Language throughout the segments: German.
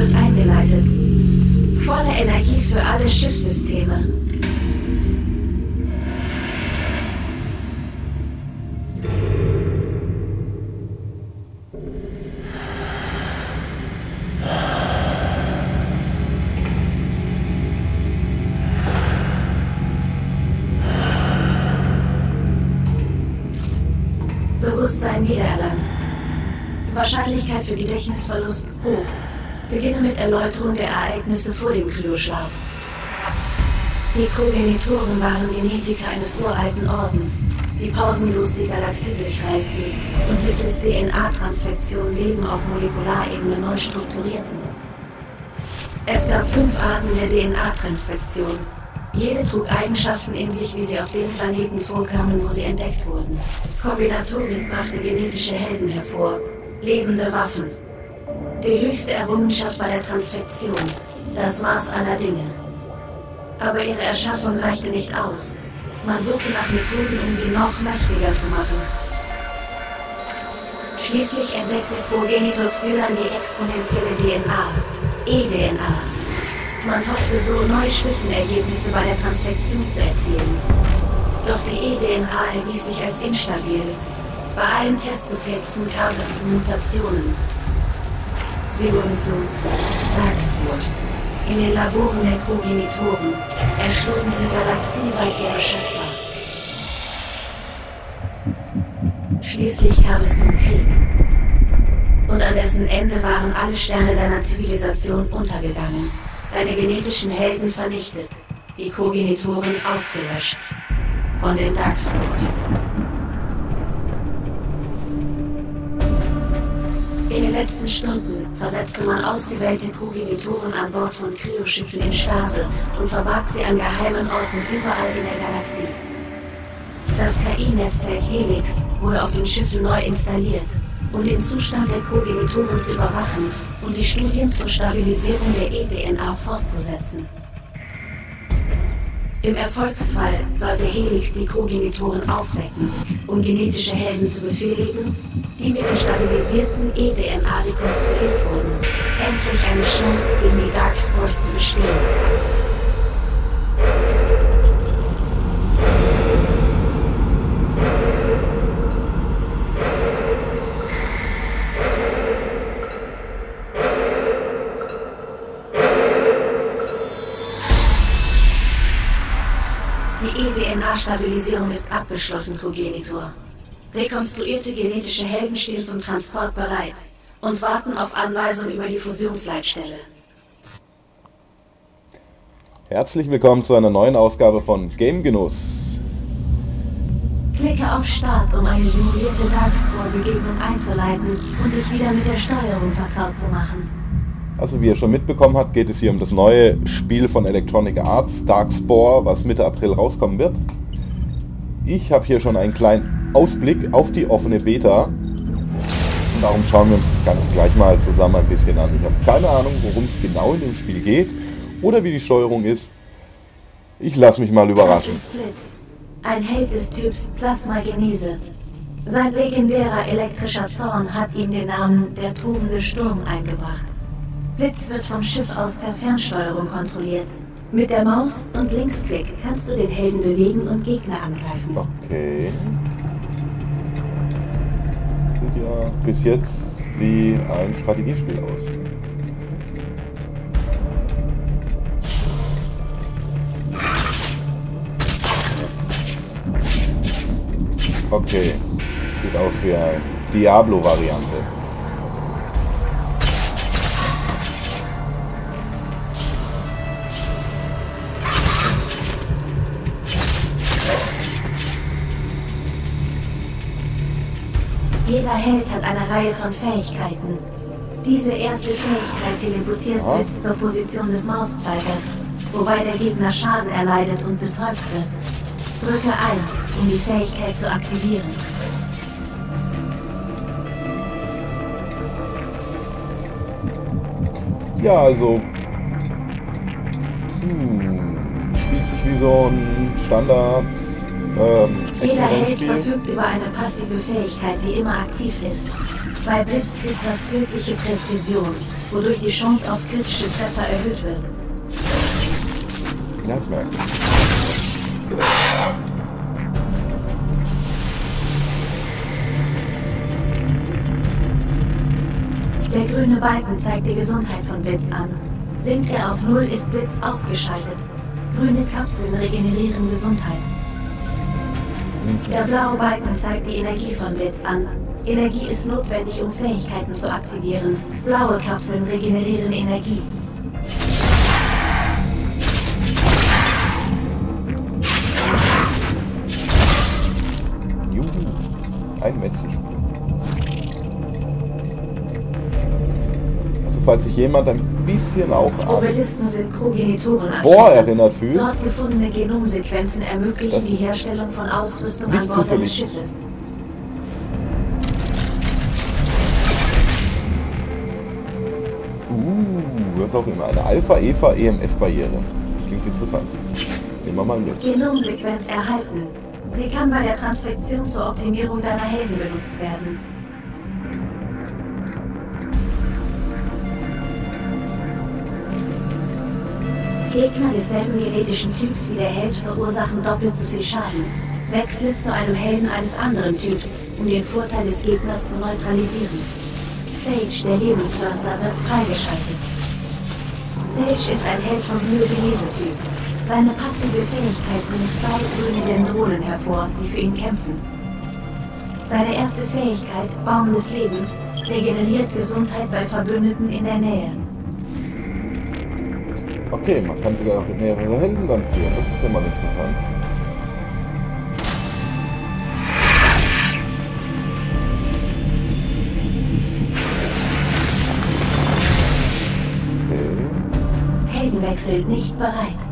ausgeleitet. Volle Energie für alle Schiffssysteme. Bewusstsein wiedererlangt. Wahrscheinlichkeit für Gedächtnisverlust hoch. Beginne mit Erläuterung der Ereignisse vor dem Kryoschlaf. Die Progenitoren waren Genetiker eines uralten Ordens, die pausenlos die Galaxie durchreisten und mittels DNA-Transfektion Leben auf Molekularebene neu strukturierten. Es gab fünf Arten der DNA-Transfektion. Jede trug Eigenschaften in sich, wie sie auf den Planeten vorkamen, wo sie entdeckt wurden. Kombinatorik brachte genetische Helden hervor, lebende Waffen. Die höchste Errungenschaft war der Transfektion, das Maß aller Dinge. Aber ihre Erschaffung reichte nicht aus. Man suchte nach Methoden, um sie noch mächtiger zu machen. Schließlich entdeckte Progenitor Xylan die exponentielle DNA, eDNA. Man hoffte so, neue Schliffenergebnisse bei der Transfektion zu erzielen. Doch die eDNA erwies sich als instabil. Bei allen Testsubjekten kam es zu Mutationen. Sie wurden zu Darkspores. In den Laboren der Progenitoren erschlugen sie galaxieweit ihre Schöpfer. Schließlich kam es zum Krieg. Und an dessen Ende waren alle Sterne deiner Zivilisation untergegangen. Deine genetischen Helden vernichtet. Die Progenitoren ausgelöscht. Von den Darkspores. In den letzten Stunden versetzte man ausgewählte Progenitoren an Bord von Kryoschiffen in Stase und verbarg sie an geheimen Orten überall in der Galaxie. Das KI-Netzwerk Helix wurde auf den Schiffen neu installiert, um den Zustand der Progenitoren zu überwachen und die Studien zur Stabilisierung der eDNA fortzusetzen. Im Erfolgsfall sollte Helix die Progenitoren aufwecken, um genetische Helden zu befehligen, die mit der stabilisierten eDNA rekonstruiert wurden, endlich eine Chance gegen die Darkspores zu bestehen. eDNA-Stabilisierung ist abgeschlossen, Progenitor. Rekonstruierte genetische Helden stehen zum Transport bereit und warten auf Anweisung über die Fusionsleitstelle. Herzlich willkommen zu einer neuen Ausgabe von Game Genuss. Klicke auf Start, um eine simulierte Darkspore-Begegnung einzuleiten und dich wieder mit der Steuerung vertraut zu machen. Also wie ihr schon mitbekommen habt, geht es hier um das neue Spiel von Electronic Arts, Darkspore, was Mitte April rauskommen wird. Ich habe hier schon einen kleinen Ausblick auf die offene Beta. Und darum schauen wir uns das Ganze gleich mal zusammen ein bisschen an. Ich habe keine Ahnung, worum es genau in dem Spiel geht oder wie die Steuerung ist. Ich lasse mich mal Das überraschen. ist Blitz, ein Held des Typs Plasmagenese. Sein legendärer elektrischer Zorn hat ihm den Namen der tobende Sturm eingebracht. Blitz wird vom Schiff aus per Fernsteuerung kontrolliert. Mit der Maus und Linksklick kannst du den Helden bewegen und Gegner angreifen. Okay. Sieht ja bis jetzt wie ein Strategiespiel aus. Okay. Sieht aus wie eine Diablo-Variante. Jeder Held hat eine Reihe von Fähigkeiten. Diese erste Fähigkeit teleportiert Ja. Blitz zur Position des Mauszeigers, wobei der Gegner Schaden erleidet und betäubt wird. Drücke 1, um die Fähigkeit zu aktivieren. Ja, also. Hm, spielt sich wie so ein Standard. Ähm, Jeder Held verfügt über eine passive Fähigkeit, die immer aktiv ist. Bei Blitz ist das tödliche Präzision. wodurch die Chance auf kritische Treffer erhöht wird. Merke. Der grüne Balken zeigt die Gesundheit von Blitz an. Sinkt er auf Null, ist Blitz ausgeschaltet. Grüne Kapseln regenerieren Gesundheit. Der blaue Balken zeigt die Energie von Blitz an. Energie ist notwendig, um Fähigkeiten zu aktivieren. Blaue Kapseln regenerieren Energie. Juhu. Ein Metzelspiel. Falls sich jemand ein bisschen auch an Obelisken sind Progenitoren. Bohr erinnert fühlt, Dort gefundene Genomsequenzen ermöglichen die Herstellung von Ausrüstung an Bord zufällig. Schiffes. uh, was auch immer, eine Alpha-Eva-EMF-Barriere. Klingt interessant. Nehmen wir mal mit. Genomsequenz erhalten. Sie kann bei der Transfektion zur Optimierung deiner Helden benutzt werden. Gegner desselben genetischen Typs wie der Held verursachen doppelt so viel Schaden. Wechsle zu einem Helden eines anderen Typs, um den Vorteil des Gegners zu neutralisieren. Sage, der Lebensförster, wird freigeschaltet. Sage ist ein Held vom Biogenese-Typ. Seine passive Fähigkeit bringt zwei grüne Dendronen hervor, die für ihn kämpfen. Seine erste Fähigkeit, Baum des Lebens, regeneriert Gesundheit bei Verbündeten in der Nähe. Okay, man kann sogar auch mehrere Helden dann führen. Das ist ja mal interessant. Okay. Heldenwechsel nicht bereit.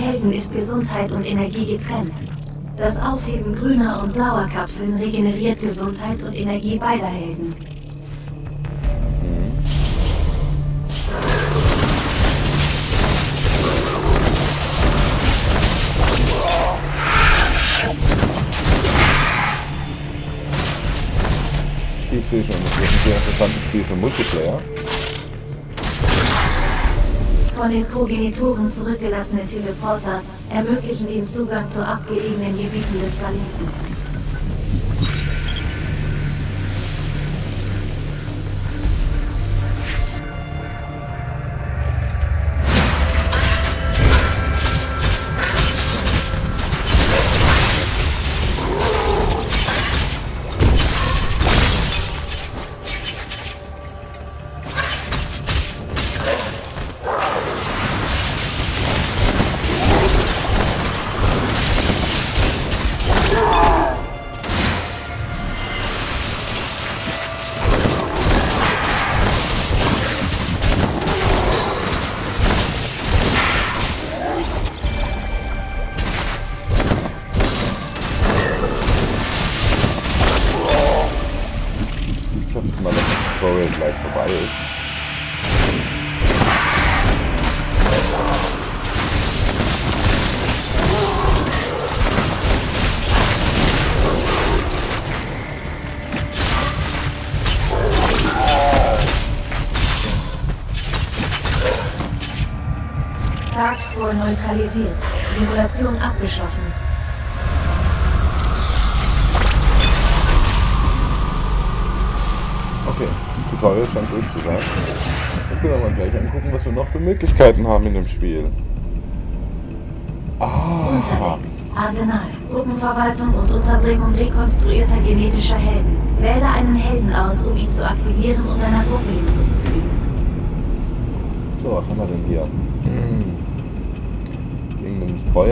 Helden ist Gesundheit und Energie getrennt. Das Aufheben grüner und blauer Kapseln regeneriert Gesundheit und Energie beider Helden. Ich sehe schon, das wird ein sehr interessantes Spiel für Multiplayer. Von den Progenitoren zurückgelassene Teleporter ermöglichen den Zugang zu abgelegenen Gebieten des Planeten. Darkspore neutralisiert. Simulation abgeschlossen. Okay, Tutorial scheint durch zu sein. Dann können wir mal gleich angucken, was wir noch für Möglichkeiten haben in dem Spiel. Ah, Unterdeck. Arsenal. Gruppenverwaltung und Unterbringung rekonstruierter genetischer Helden. Wähle einen Helden aus, um ihn zu aktivieren und einer Gruppe hinzuzufügen. so, was haben wir denn hier? feuer.